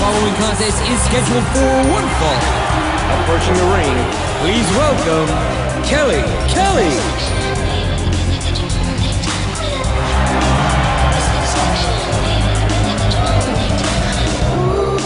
following contest is scheduled for one fall. Approaching the ring, please welcome Kelly Kelly. Ooh,